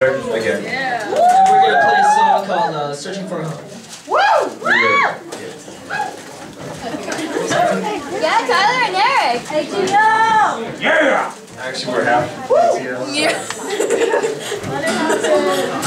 Again. Yeah. And we're gonna play a song called uh, "Searching for a Home." Woo! Yeah, yeah, Tyler and Eric. Hey, Gino. Yeah! Actually, we're half. Yeah.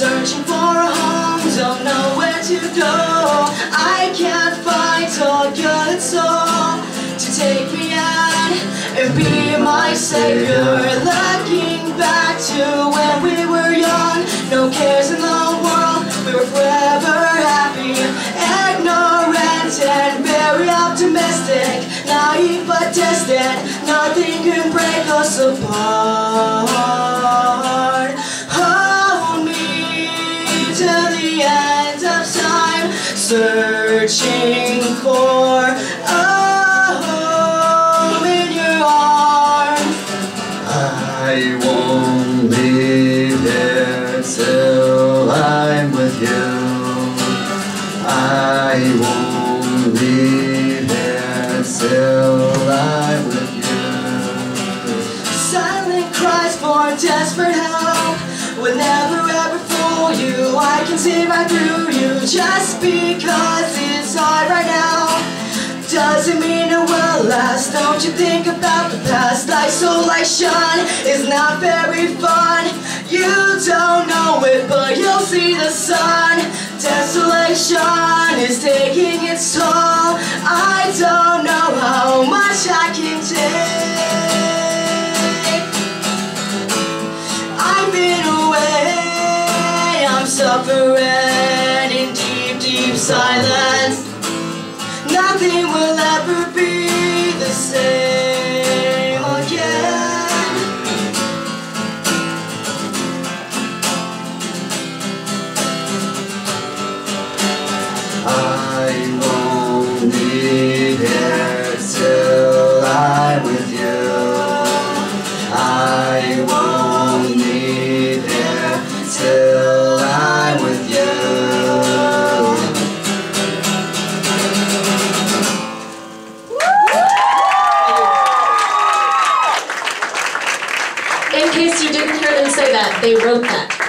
searching for a home, don't know where to go. I can't find a good soul to take me on and be my savior. Looking back to when we were young, no cares in the world, we were forever happy, ignorant and very optimistic, naive but distant. Nothing can break us apart. Searching for a home in your arms. I won't leave here till I'm with you. I won't leave here till I'm with you. Silent cries for desperate help will never ever fool you. I can see right through just because it's hard right now. Doesn't mean it will last. Don't you think about the past? Isolation is not very fun. You don't know it, but you'll see the sun. Desolation is taking its toll. I don't know how much I can take. I've been away, I'm suffering silence. Nothing will ever be the same again. I won't leave In case you didn't hear them say that, they wrote that.